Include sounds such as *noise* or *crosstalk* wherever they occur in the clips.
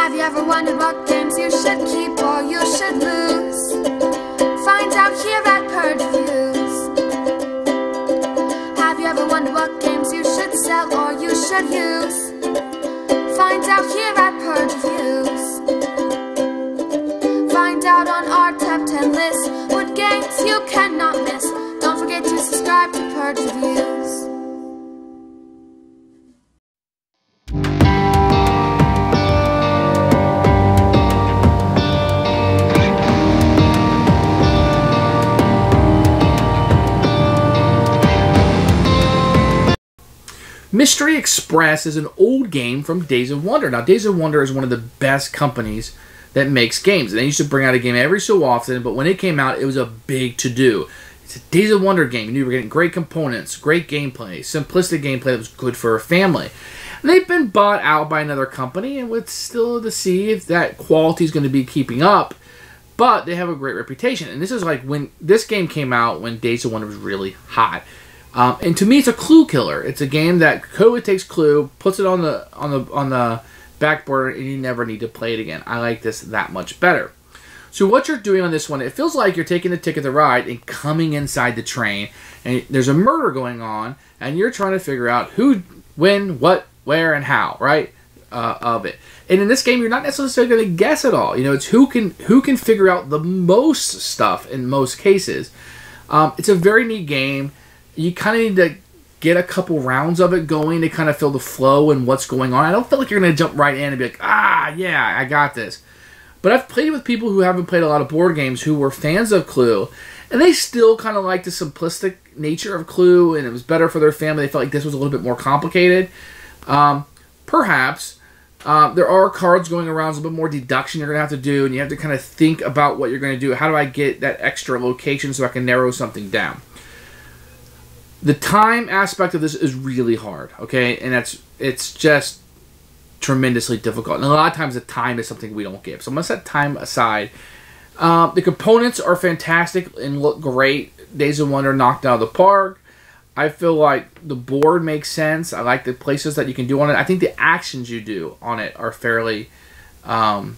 Have you ever wondered what games you should keep or you should lose? Find out here at Purge Reviews. Have you ever wondered what games you should sell or you should use? Find out here at Purge Reviews. Find out on our top 10 list what games you cannot miss. Don't forget to subscribe to Purge Mystery Express is an old game from Days of Wonder. Now, Days of Wonder is one of the best companies that makes games. They used to bring out a game every so often, but when it came out, it was a big to do. It's a Days of Wonder game. You were getting great components, great gameplay, simplistic gameplay that was good for a family. And they've been bought out by another company, and it's still to see if that quality is going to be keeping up. But they have a great reputation, and this is like when this game came out when Days of Wonder was really hot. Um, and to me, it's a clue killer. It's a game that totally takes clue, puts it on the on the on the back burner, and you never need to play it again. I like this that much better. So what you're doing on this one, it feels like you're taking the ticket of the ride and coming inside the train, and there's a murder going on, and you're trying to figure out who, when, what, where, and how, right? Uh, of it. And in this game, you're not necessarily going to guess at all. You know, it's who can who can figure out the most stuff in most cases. Um, it's a very neat game you kind of need to get a couple rounds of it going to kind of feel the flow and what's going on. I don't feel like you're going to jump right in and be like, ah, yeah, I got this. But I've played with people who haven't played a lot of board games who were fans of Clue, and they still kind of like the simplistic nature of Clue, and it was better for their family. They felt like this was a little bit more complicated. Um, perhaps. Uh, there are cards going around, a little bit more deduction you're going to have to do, and you have to kind of think about what you're going to do. How do I get that extra location so I can narrow something down? The time aspect of this is really hard okay? And that's it's just tremendously difficult. And a lot of times the time is something we don't give. So i'm gonna set time aside. Um, the components are fantastic and look great. Days of wonder knocked out of the park. I feel like the board makes sense. I like the places that you can do on it. I think the actions you do on it are fairly um,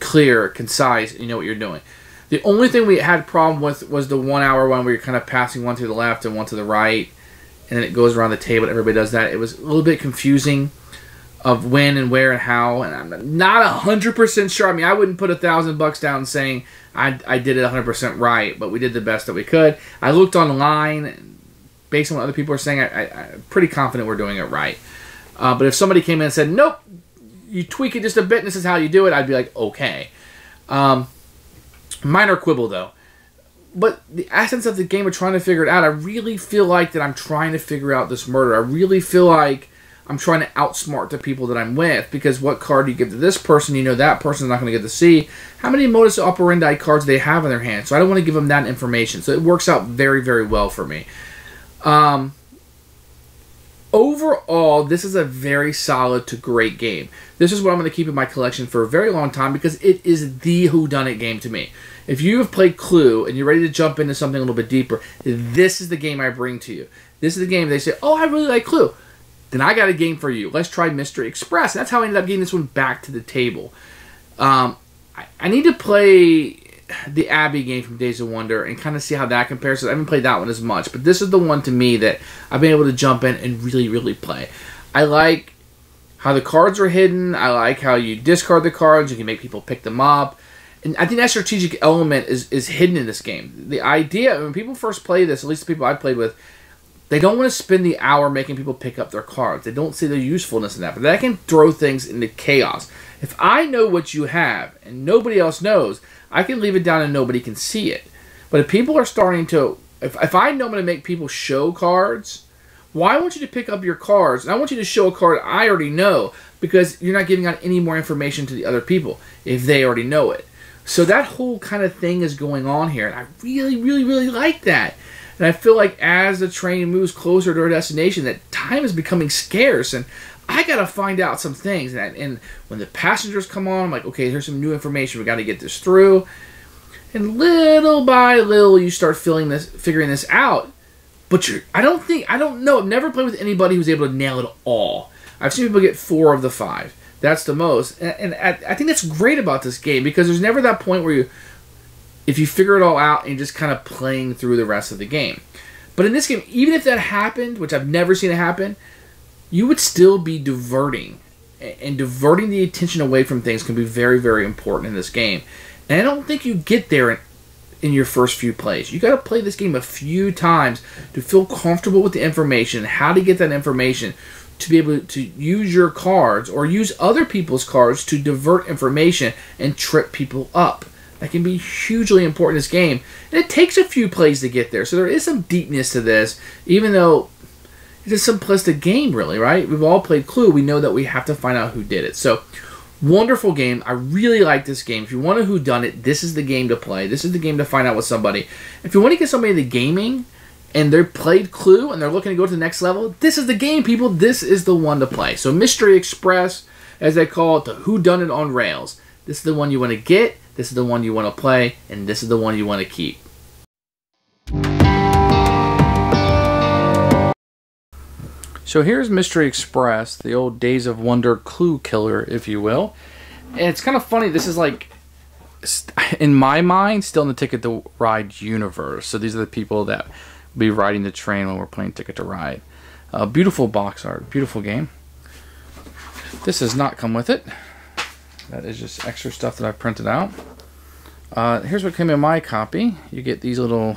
clear concise you know what you're doing the only thing we had problem with was the one hour one where you're kind of passing one to the left and one to the right, and then it goes around the table. Everybody does that. It was a little bit confusing of when and where and how, and I'm not hundred percent sure. I mean, I wouldn't put a thousand bucks down saying I I did it hundred percent right, but we did the best that we could. I looked online, based on what other people are saying. I, I'm pretty confident we're doing it right. Uh, but if somebody came in and said, "Nope, you tweak it just a bit, and this is how you do it," I'd be like, "Okay." Um, Minor quibble though. But the essence of the game of trying to figure it out, I really feel like that I'm trying to figure out this murder. I really feel like I'm trying to outsmart the people that I'm with because what card do you give to this person? You know that person's not going to get to see how many modus operandi cards they have in their hand. So I don't want to give them that information. So it works out very, very well for me. Um, overall, this is a very solid to great game. This is what I'm going to keep in my collection for a very long time because it is the whodunit game to me. If you have played Clue and you're ready to jump into something a little bit deeper, this is the game I bring to you. This is the game they say, "Oh, I really like Clue." Then I got a game for you. Let's try Mystery Express. And that's how I ended up getting this one back to the table. Um, I, I need to play the Abbey game from Days of Wonder and kind of see how that compares. I haven't played that one as much, but this is the one to me that I've been able to jump in and really, really play. I like how the cards are hidden. I like how you discard the cards. You can make people pick them up. And I think that strategic element is, is hidden in this game. The idea, when people first play this, at least the people I played with, they don't want to spend the hour making people pick up their cards. They don't see the usefulness in that. But that can throw things into chaos. If I know what you have and nobody else knows, I can leave it down and nobody can see it. But if people are starting to, if, if I know I'm going to make people show cards, why I want you to pick up your cards and I want you to show a card I already know because you're not giving out any more information to the other people if they already know it. So that whole kind of thing is going on here, and I really, really, really like that. And I feel like as the train moves closer to our destination, that time is becoming scarce, and I gotta find out some things. And, and when the passengers come on, I'm like, okay, here's some new information. We got to get this through. And little by little, you start feeling this, figuring this out. But you're, I don't think, I don't know. I've never played with anybody who's able to nail it all. I've seen people get four of the five. That's the most, and, and I, I think that's great about this game because there's never that point where you, if you figure it all out and just kind of playing through the rest of the game. But in this game, even if that happened, which I've never seen it happen, you would still be diverting. And diverting the attention away from things can be very, very important in this game. And I don't think you get there in, in your first few plays. You got to play this game a few times to feel comfortable with the information, how to get that information, to be able to use your cards or use other people's cards to divert information and trip people up. That can be hugely important in this game. And it takes a few plays to get there. So there is some deepness to this, even though it's a simplistic game, really, right? We've all played Clue. We know that we have to find out who did it. So wonderful game. I really like this game. If you want to who done it, this is the game to play. This is the game to find out with somebody. If you want to get somebody into gaming and they're played Clue and they're looking to go to the next level, this is the game, people. This is the one to play. So Mystery Express, as they call it, the Who Done It on Rails. This is the one you want to get. This is the one you want to play, and this is the one you want to keep. So here's Mystery Express, the old Days of Wonder clue killer, if you will. And it's kind of funny. This is like, *laughs* in my mind, still in the Ticket to Ride universe. So these are the people that will be riding the train when we're playing Ticket to Ride. Uh, beautiful box art, beautiful game. This does not come with it. That is just extra stuff that I printed out. Uh, here's what came in my copy. You get these little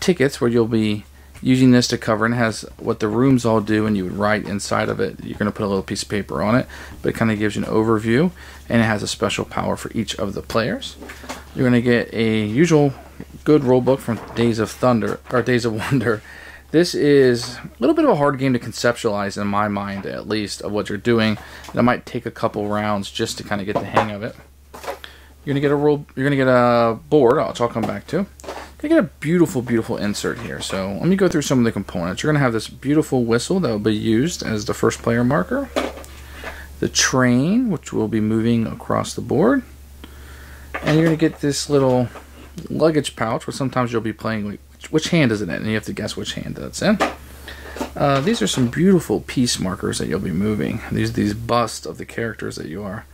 tickets where you'll be using this to cover and has what the rooms all do and you would write inside of it you're going to put a little piece of paper on it but it kind of gives you an overview and it has a special power for each of the players you're going to get a usual good rule book from days of thunder or days of *laughs* wonder this is a little bit of a hard game to conceptualize in my mind at least of what you're doing it might take a couple rounds just to kind of get the hang of it you're to get a roll. you're to get a board which i'll come back to I get a beautiful, beautiful insert here. So let me go through some of the components. You're to have this beautiful whistle that will be used as the first player marker. The train, which will be moving across the board. And you're to get this little luggage pouch, where sometimes you'll be playing, like, which hand is it in? And you have to guess which hand that's in. Uh, these are some beautiful piece markers that you'll be moving. These these busts of the characters that you are.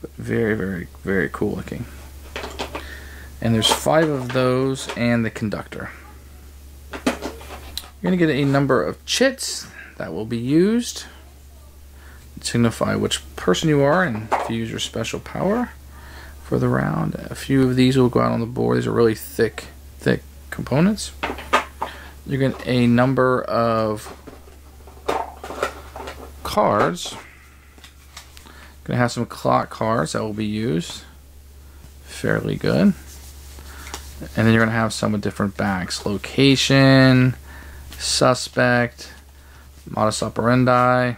But very, very, very cool looking. And there's five of those and the conductor. You're going to get a number of chits that will be used to signify which person you are and if you use your special power for the round. A few of these will go out on the board. These are really thick, thick components. You get a number of cards. Gonna have some clock cards that will be used. Fairly good. And then you're going to have some with different backs. Location, suspect, modus operandi,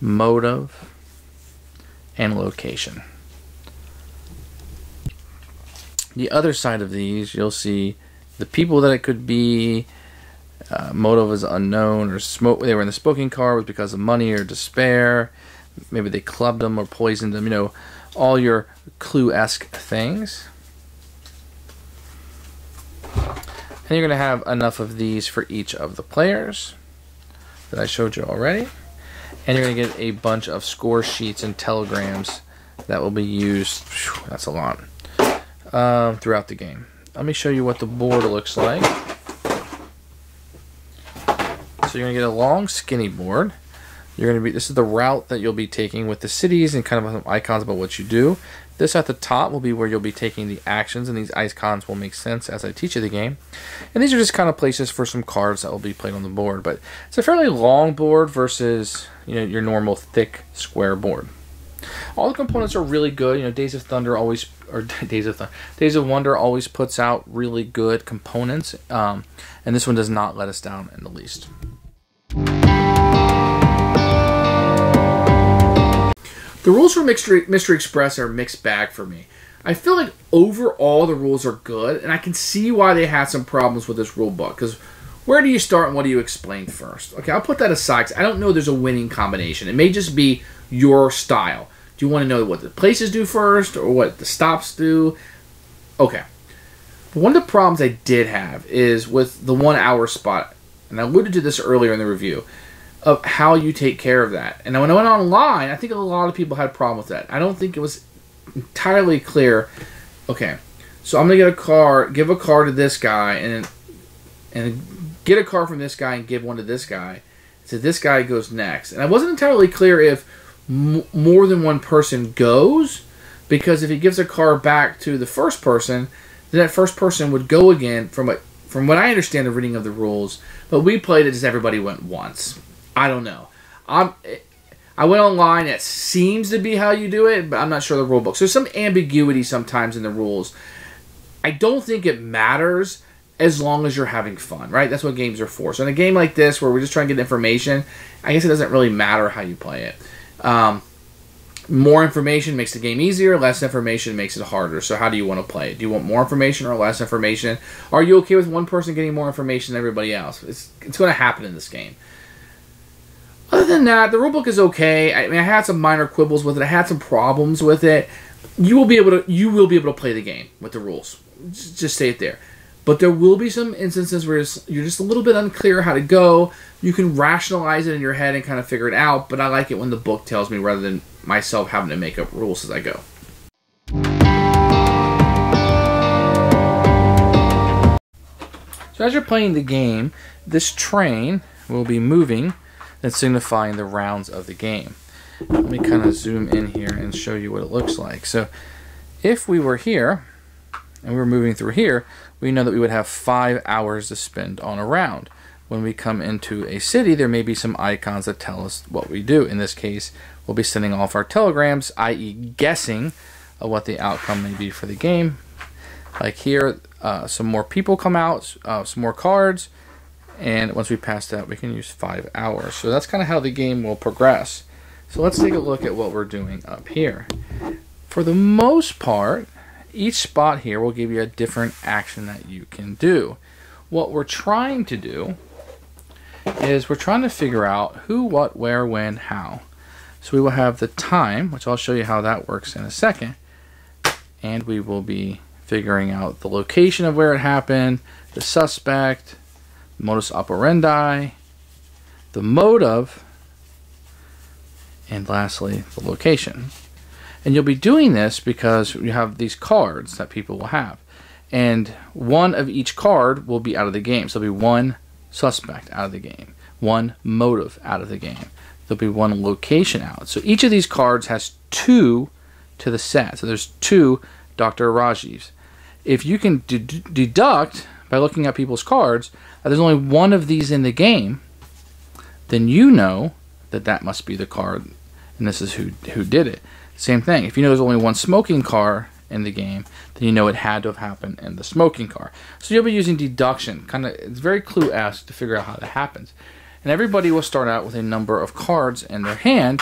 motive, and location. The other side of these, you'll see the people that it could be. Uh, motive is unknown, or smoke. They were in the smoking car was because of money or despair. Maybe they clubbed them or poisoned them. You know, all your clue-esque things. And you're going to have enough of these for each of the players that I showed you already. And you're going to get a bunch of score sheets and telegrams that will be used, that's a lot, uh, throughout the game. Let me show you what the board looks like. So you're going to get a long skinny board. You're going to be this is the route that you'll be taking with the cities and kind of some icons about what you do. This at the top will be where you'll be taking the actions, and these icons will make sense as I teach you the game. And these are just kind of places for some cards that will be played on the board. But it's a fairly long board versus you know your normal thick square board. All the components are really good. You know, Days of Thunder always, or *laughs* Days of Thunder, Days of Wonder always puts out really good components, um, and this one does not let us down in the least. The rules for Mystery, Mystery Express are mixed bag for me. I feel like overall the rules are good, and I can see why they had some problems with this rule book. Because where do you start and what do you explain first? Okay, I'll put that aside. I don't know there's a winning combination. It may just be your style. Do you want to know what the places do first or what the stops do? Okay. One of the problems I did have is with the one hour spot, and I alluded to this earlier in the review. of how you take care of that. And when I went online, I think a lot of people had a problem with that. I don't think it was entirely clear. Okay, so I'm gonna get a car, give a car to this guy, and and get a car from this guy and give one to this guy. So this guy goes next, and I wasn't entirely clear if m- more than one person goes, because if he gives a car back to the first person, then that first person would go again from a from what I understand the reading of the rules. But we played it as everybody went once. I don't know. I'm. I went online. That seems to be how you do it, but I'm not sure the rule book. So there's some ambiguity sometimes in the rules. I don't think it matters as long as you're having fun, right? That's what games are for. So in a game like this, where we're just trying to get information, I guess it doesn't really matter how you play it. Um, more information makes the game easier. Less information makes it harder. So how do you want to play? Do you want more information or less information? Are you okay with one person getting more information than everybody else? It's it's going to happen in this game. Other than that, the rulebook is okay. I mean, I had some minor quibbles with it. I had some problems with it. You will be able to you will be able to play the game with the rules. Just say it there. But there will be some instances where you're just a little bit unclear how to go. You can rationalize it in your head and kind of figure it out. But I like it when the book tells me rather than myself having to make up rules as I go. So as you're playing the game, this train will be moving and signifying the rounds of the game. Let me kind of zoom in here and show you what it looks like. So if we were here and we were moving through here, we know that we would have five hours to spend on a round. When we come into a city, there may be some icons that tell us what we do. In this case, we'll be sending off our telegrams, i.e., guessing what the outcome may be for the game. Like here, uh, some more people come out, uh, some more cards, and once we pass that, we can use five hours. So that's kind of how the game will progress. So let's take a look at what we're doing up here. For the most part, each spot here will give you a different action that you can do. What we're trying to do is we're trying to figure out who, what, where, when, how. So we will have the time, which I'll show you how that works in a second, and we will be figuring out the location of where it happened, the suspect, modus operandi, the motive, and lastly, the location. And you'll be doing this because you have these cards that people will have. And one of each card will be out of the game. So there'll be one suspect out of the game, one motive out of the game. There'll be one location out. So each of these cards has two to the set. So there's two Dr. Rajivs. If you can d- deduct by looking at people's cards that there's only one of these in the game, then you know that that must be the card and this is who who did it. Same thing. If you know there's only one smoking car in the game, then you know it had to have happened in the smoking car. So you'll be using deduction. Kind of, it's very clue-esque to figure out how that happens. And everybody will start out with a number of cards in their hand.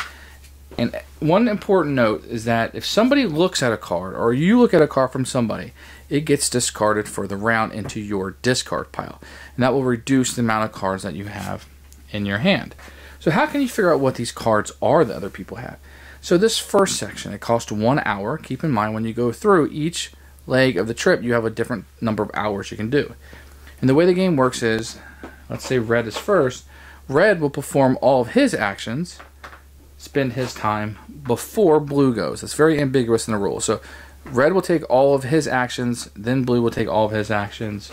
And one important note is that if somebody looks at a card, or you look at a card from somebody, it gets discarded for the round into your discard pile. And that will reduce the amount of cards that you have in your hand. So how can you figure out what these cards are that other people have? So this first section, it costs one hour. Keep in mind when you go through each leg of the trip, you have a different number of hours you can do. And the way the game works is, let's say red is first. Red will perform all of his actions, spend his time before blue goes. It's very ambiguous in the rules. So red will take all of his actions, then blue will take all of his actions,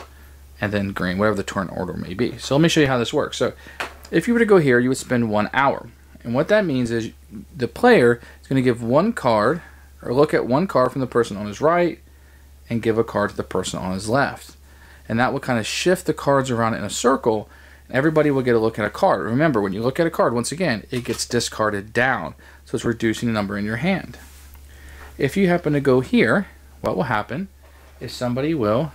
and then green, whatever the turn order may be. So let me show you how this works. So if you were to go here, you would spend one hour. And what that means is the player is going to give one card or look at one card from the person on his right and give a card to the person on his left. And that will kind of shift the cards around in a circle. And everybody will get a look at a card. Remember, when you look at a card, once again, it gets discarded down. So it's reducing the number in your hand. If you happen to go here, what will happen is somebody will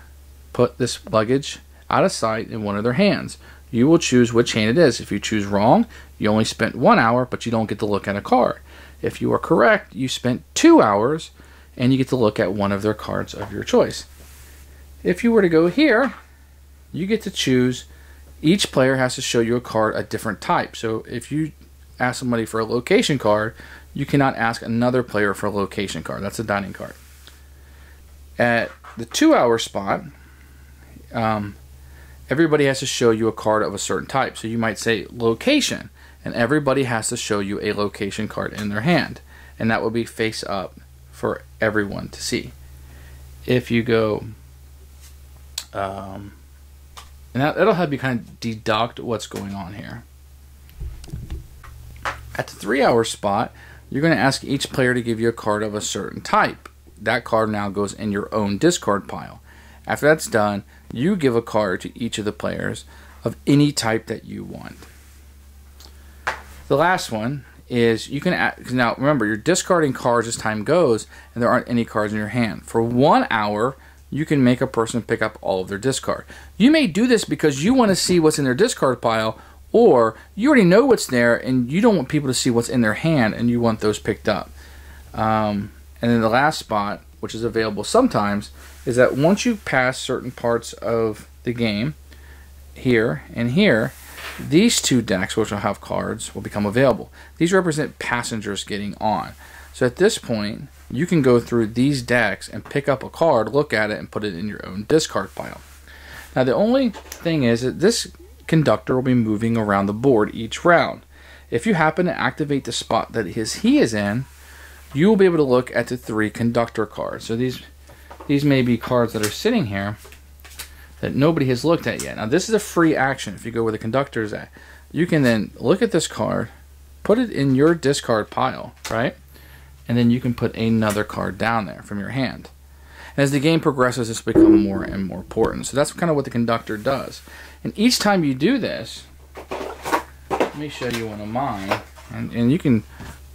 put this luggage out of sight in one of their hands you will choose which hand it is. If you choose wrong, you only spent one hour, but you don't get to look at a card. If you are correct, you spent two hours and you get to look at one of their cards of your choice. If you were to go here, you get to choose. Each player has to show you a card a different type. So if you ask somebody for a location card, you cannot ask another player for a location card. That's a dining card. At the two hour spot, um, everybody has to show you a card of a certain type. So you might say location, and everybody has to show you a location card in their hand, and that will be face up for everyone to see. If you go, um, and that, that'll help you kind of deduct what's going on here. At the three hour spot, you're going to ask each player to give you a card of a certain type. That card now goes in your own discard pile. After that's done, you give a card to each of the players of any type that you want. The last one is you can add, now remember you're discarding cards as time goes and there aren't any cards in your hand. For one hour, you can make a person pick up all of their discard. You may do this because you want to see what's in their discard pile or you already know what's there and you don't want people to see what's in their hand and you want those picked up. Um, and then the last spot, which is available sometimes, is that once you pass certain parts of the game, here and here, these two decks, which will have cards, will become available. These represent passengers getting on. So at this point, you can go through these decks and pick up a card, look at it, and put it in your own discard pile. Now the only thing is that this conductor will be moving around the board each round. If you happen to activate the spot that his he is in, you will be able to look at the three conductor cards. So these these may be cards that are sitting here that nobody has looked at yet. Now this is a free action if you go where the conductor is at. You can then look at this card, put it in your discard pile, right? And then you can put another card down there from your hand. And as the game progresses, this becomes more and more important. So that's kind of what the conductor does. And each time you do this, let me show you one of mine. And, and you can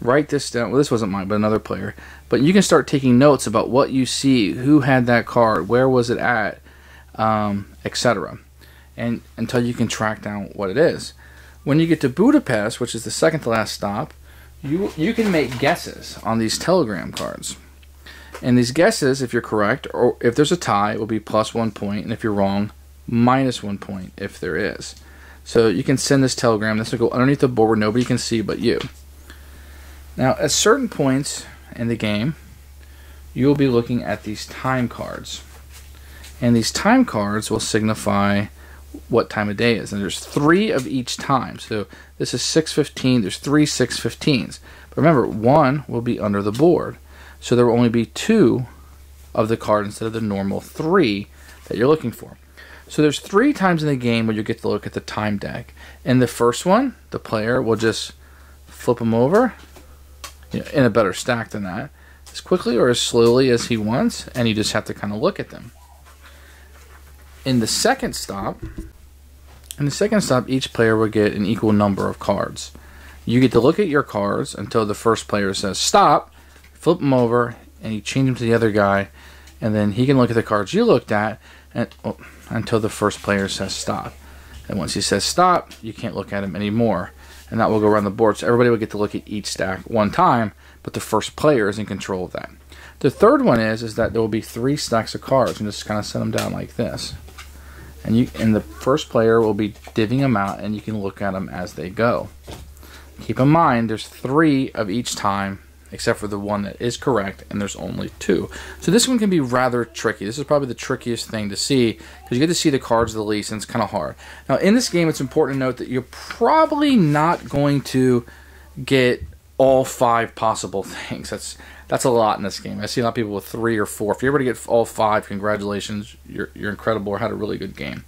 write this down. Well, this wasn't mine, but another player. But you can start taking notes about what you see, who had that card, where was it at, um, etc. And until you can track down what it is. When you get to Budapest, which is the second to last stop, you you can make guesses on these telegram cards. And these guesses, if you're correct, or if there's a tie, it will be plus one point, and if you're wrong, minus one point if there is. So you can send this telegram. This will go underneath the board where nobody can see but you. Now, at certain points in the game, you will be looking at these time cards. And these time cards will signify what time of day is. And there's three of each time. So this is 615. There's three 615s. But remember, one will be under the board. So there will only be two of the card instead of the normal three that you're looking for. So there's three times in the game where you get to look at the time deck. And the first one, the player will just flip them over in a better stack than that, as quickly or as slowly as he wants, and you just have to kind of look at them. In the second stop, in the second stop, each player will get an equal number of cards. You get to look at your cards until the first player says stop, flip them over, and you change them to the other guy, and then he can look at the cards you looked at and, oh, until the first player says stop. And once he says stop, you can't look at him anymore. And that will go around the board. So everybody will get to look at each stack one time, but the first player is in control of that. The third one is is that there will be three stacks of cards and just kind of set them down like this and you and the first player will be divvying them out and you can look at them as they go. Keep in mind there's three of each time except for the one that is correct and there's only two. So this one can be rather tricky. This is probably the trickiest thing to see because you get to see the cards the least and it's kind of hard. Now in this game it's important to note that you're probably not going to get all five possible *laughs* things that's that's a lot in this game. I see a lot of people with three or four. If you're able to get all five, congratulations. You're, you're incredible or had a really good game.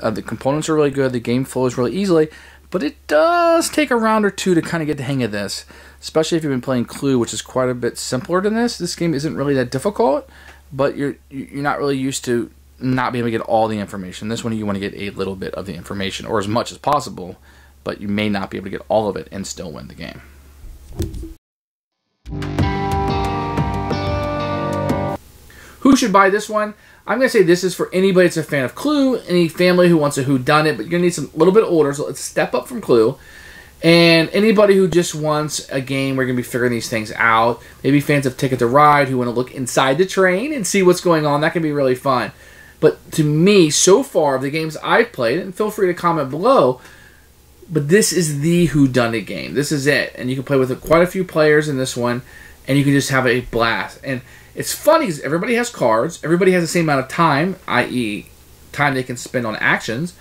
Uh, the components are really good. The game flows really easily. But it does take a round or two to kind of get the hang of this, especially if you've been playing Clue, which is quite a bit simpler than this. This game isn't really that difficult, but you're you're not really used to not being able to get all the information. This one you want to get a little bit of the information, or as much as possible, but you may not be able to get all of it and still win the game. Who should buy this one? I'm going to say this is for anybody that's a fan of Clue, any family who wants a Who Done It, but you're going to need some little bit older, so let's step up from Clue. And anybody who just wants a game where you're going to be figuring these things out, maybe fans of Ticket to Ride who want to look inside the train and see what's going on, that can be really fun. But to me, so far, of the games I've played, and feel free to comment below, but this is the Who Done It game. This is it. And you can play with quite a few players in this one, and you can just have a blast. And it's funny because everybody has cards, everybody has the same amount of time, i.e., time they can spend on actions,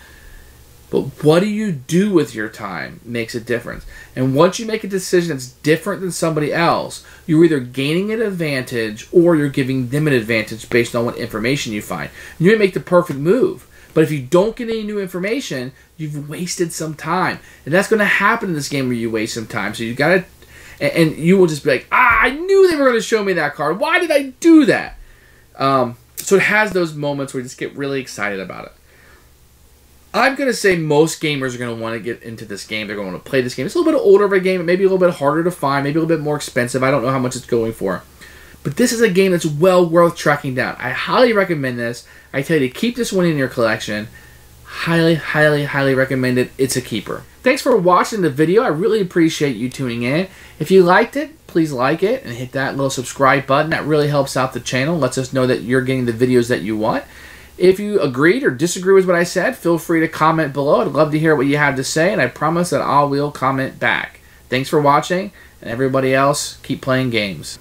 But what do you do with your time makes a difference. And once you make a decision that's different than somebody else, you're either gaining an advantage or you're giving them an advantage based on what information you find. You may make the perfect move. But if you don't get any new information, you've wasted some time. And that's going to happen in this game where you waste some time. So you got to, and, you will just be like, ah, I knew they were going to show me that card. Why did I do that? Um, so it has those moments where you just get really excited about it. I'm going to say most gamers are going to want to get into this game. They're going to play this game. It's a little bit older of a game, It may be a little bit harder to find, maybe a little bit more expensive. I don't know how much it's going for. But this is a game that's well worth tracking down. I highly recommend this. I tell you to keep this one in your collection. Highly, highly, highly recommend it. It's a keeper. Thanks for watching the video. I really appreciate you tuning in. If you liked it, please like it and hit that little subscribe button. That really helps out the channel, lets us know that you're getting the videos that you want. If you agreed or disagree with what I said, feel free to comment below. I'd love to hear what you have to say, and I promise that I will comment back. Thanks for watching, and everybody else, keep playing games.